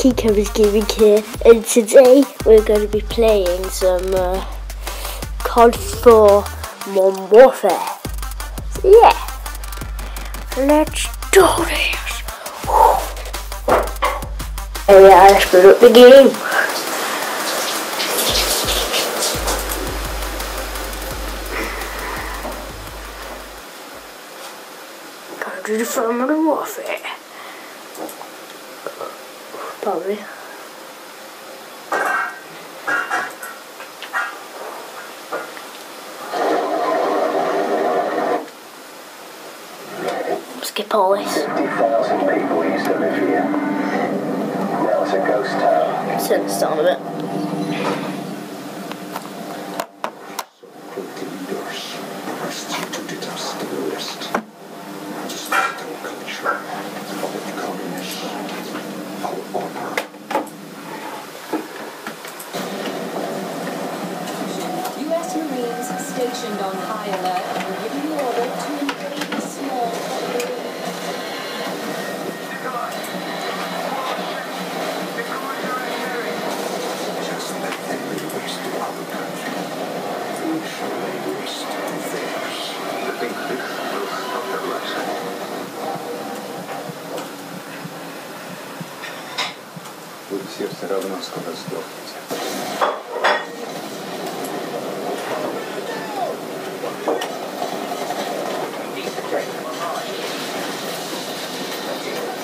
King Cabbage Gaming here, and today we're going to be playing some uh, COD 4 Modern Warfare. So yeah, let's do this. Oh yeah, I screwed up the game. Gotta do the Modern Warfare. Probably. Skip all this. 50,000 people used to live here. Now it's a ghost town. Turn this down a bit. все все равно скоро сдохнете.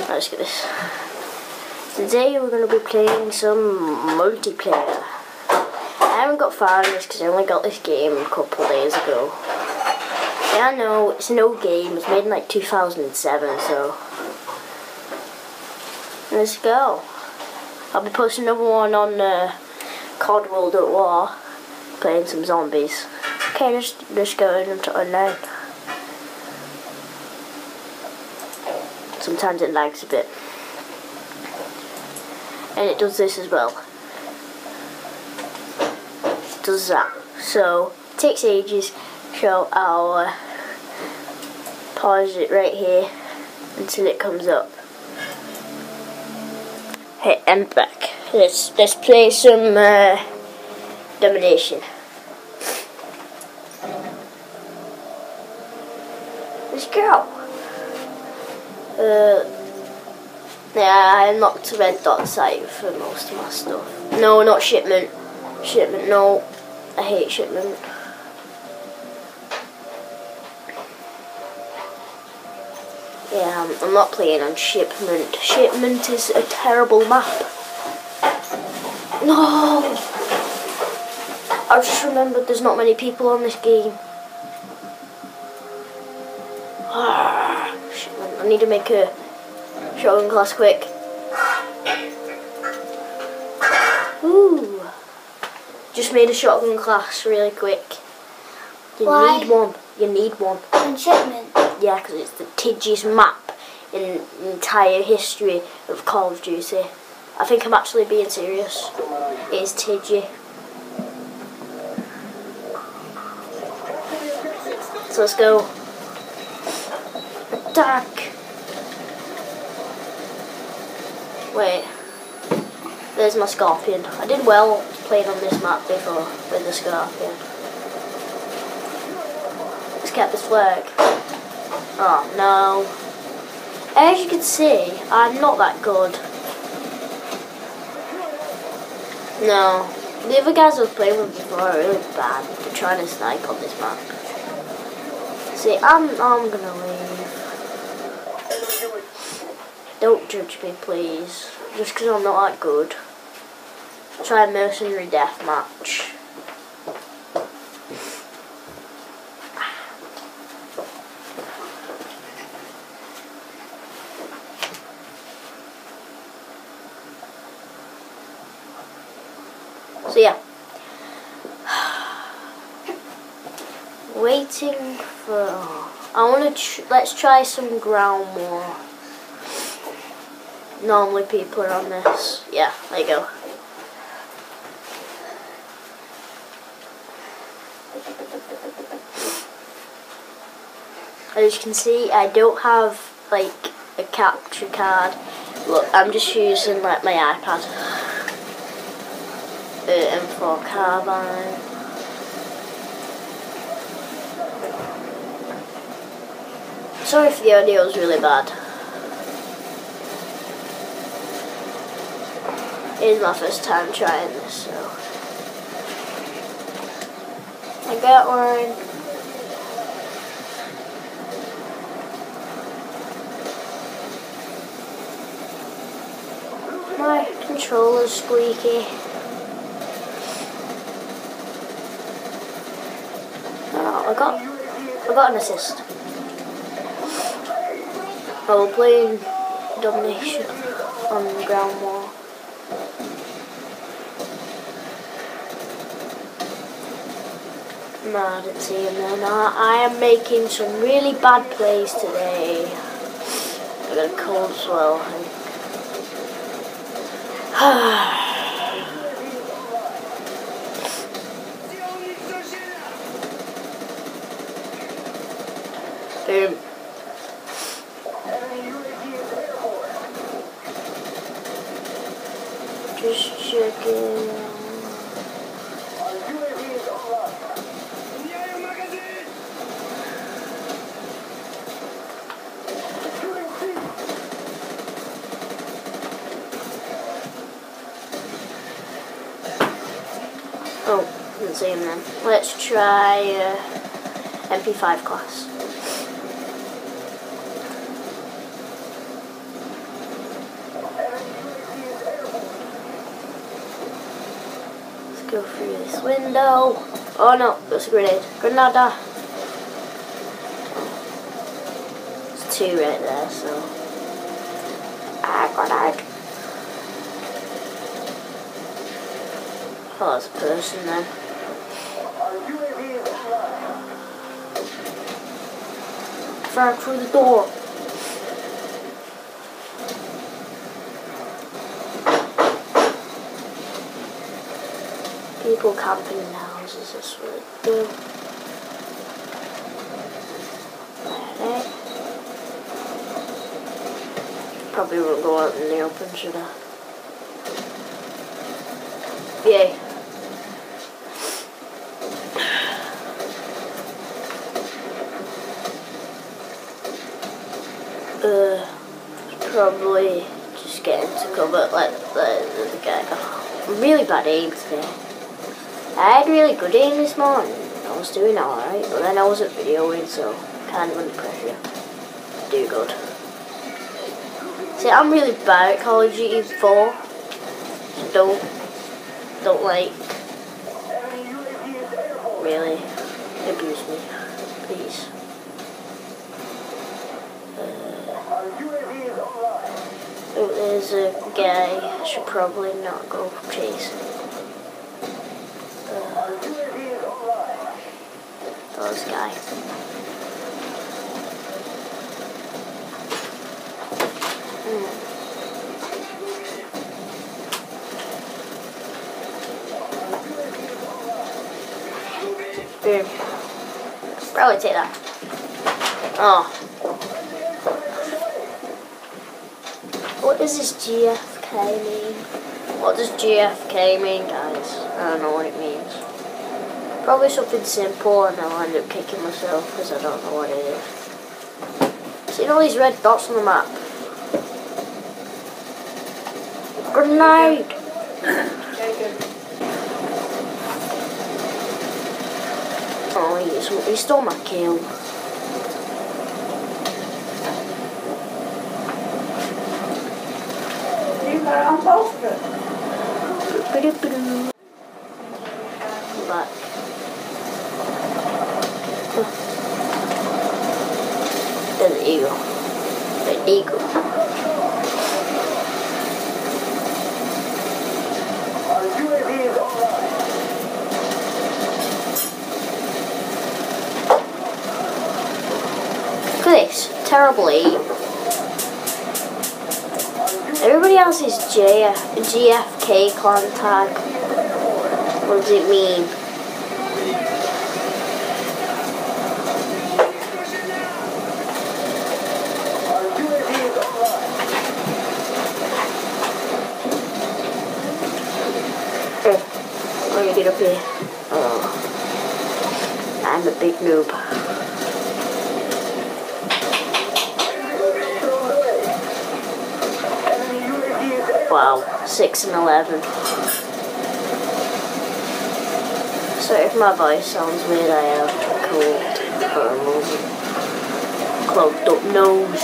Let's get this. Today we're going to be playing some multiplayer. I haven't got far in this because I only got this game a couple of days ago. Yeah, I know, it's an old game. It's made in like 2007, so... Let's go. I'll be posting another one on uh, COD World at War, playing some zombies. Okay, let's, let's go into online. Sometimes it lags a bit. And it does this as well. It does that. So, it takes ages. So I'll uh, pause it right here until it comes up. Hey, I'm back. Let's, let's play some uh, Domination. Let's go. Uh, yeah, I unlocked red dot sight for most of my stuff. No, not shipment. Shipment, no. I hate shipment. Yeah, I'm, I'm not playing on shipment. Shipment is a terrible map. No! I just remembered there's not many people on this game. Ah, shipment. I need to make a shotgun class quick. Ooh. Just made a shotgun class really quick. You Why? need one. You need one. And shipment. Yeah, because it's the tidgiest map in the entire history of Call of Duty. I think I'm actually being serious. It is tidgy. So let's go. Attack! Wait. There's my Scorpion. I did well playing on this map before with the Scorpion. Let's get this flag. Oh no. As you can see, I'm not that good. No. The other guys I've played with before are really bad. They're trying to snipe on this map. See, I'm I'm gonna leave. Don't judge me, please. Just because I'm not that good. Try a mercenary death match. So yeah. Waiting for. I want to. Let's try some ground war. Normally people are on this. Yeah, there you go. As you can see, I don't have like a capture card Look, I'm just using like my iPad. Uh, M4 carbine. Sorry if the audio is really bad. It is my first time trying this, so. I got one. My controller's squeaky. I got, I got an assist. I was playing domination on ground war. Mad. I, I am making some really bad plays today. I got a cold as well. Boom. Just checking. Oh, didn't see him then. Let's try uh, MP5 class. Go through this window. Oh no, that's a grenade. Granada. It's two right there, so. Ah, grenade. Oh, that's a person then. Frag through the door. People camping in houses, that's what they do. Probably won't go out in the open, should I? Yay. Uh, probably just get into cover like the, the guy. Oh, really bad aim today. I had really good aim this morning. I was doing alright, but then I wasn't videoing, so kind of under pressure. Do good. See, I'm really bad at Call of Duty 4. So don't, don't like, really abuse me, please. Uh, oh, there's a guy. I should probably not go chasing. This guy. Boom. Probably take that. Oh. What does this GFK mean? What does GFK mean, guys? I don't know what it means. Probably something simple and I'll end up kicking myself because I don't know what it is. Seen all these red dots on the map? Grenade! Oh, he, he stole my kill. You got on both of it. terribly. Everybody else is JF, GFK contact. What does it mean? Okay, I'm gonna get up here. Oh. I'm a big noob. Wow, 6 and 11. So if my voice sounds weird, I have a cold for a moment. Clogged up nose.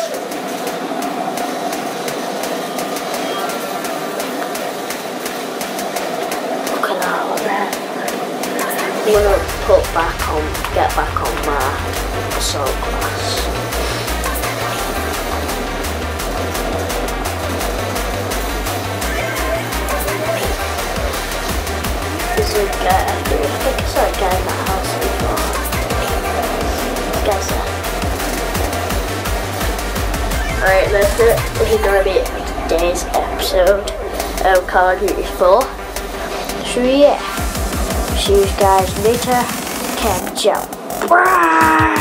Look at that up there. I'm gonna put back on, get back on my assault class. I think. Alright, that's it. This is gonna be today's episode of Call of Duty 4. So yeah, see you guys later. Catch up. Bye!